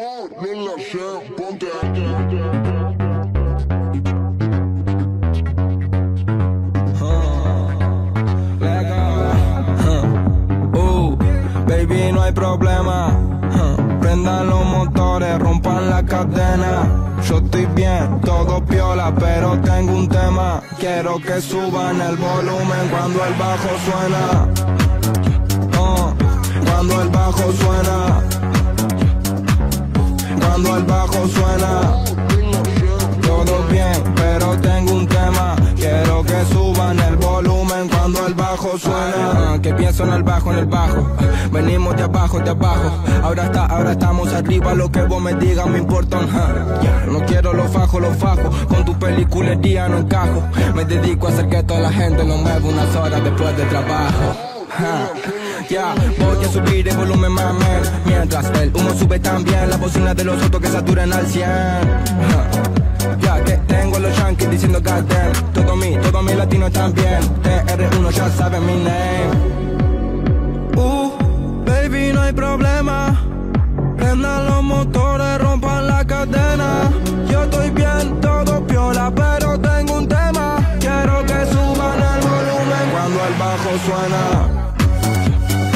Ponle la shit, ponte Uh, baby, no hay problema. Prendan los motores, rompan la cadena. Yo estoy bien, todo piola, pero tengo un tema. Quiero que suban el volumen cuando el bajo suena. Uh, cuando el bajo suena. Que pienso en el bajo, en el bajo. Venimos de abajo, de abajo. Ahora está, ahora estamos arriba. Lo que vos me digas me importa. No quiero los fajos, los fajos. Con tu peliculería no encajo. Me dedico a hacer que toda la gente no mueva unas horas después del trabajo. Ya, voy a subir el volumen, mamen. Mientras el humo sube también, las bocinas de los autos que saturan al 100. Ya que tengo a los yankees diciendo goddamn. Todo mi, todo mi latino también. TR1 ya saben mi name. Uh, baby, no hay problema. Prendan los motores, rompan la cadena. Yo estoy bien, todo piola, pero tengo un tema. Quiero que suban el volumen cuando el bajo suena.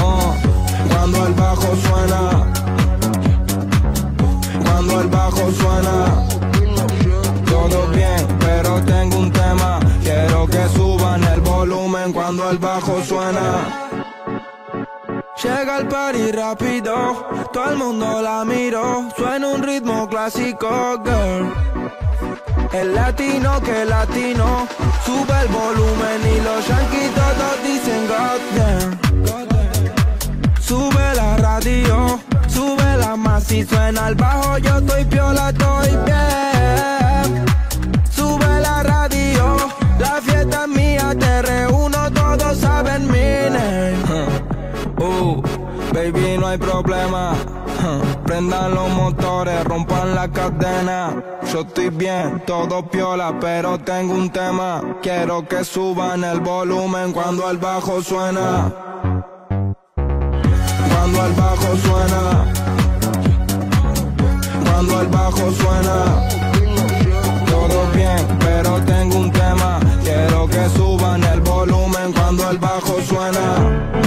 Oh, cuando el bajo suena. Cuando el bajo suena el bajo suena. Llega el party rápido, todo el mundo la miró, suena un ritmo clásico, girl. El latino que latino, sube el volumen y los yankees todos dicen goddamn. Sube la radio, sube la más y suena el bajo, yo no hay problema. Prendan los motores, rompan la cadena. Yo estoy bien, todo piola, pero tengo un tema. Quiero que suban el volumen cuando el bajo suena. Cuando el bajo suena. Cuando el bajo suena. Todo bien, pero tengo un tema. Quiero que suban el volumen cuando el bajo suena.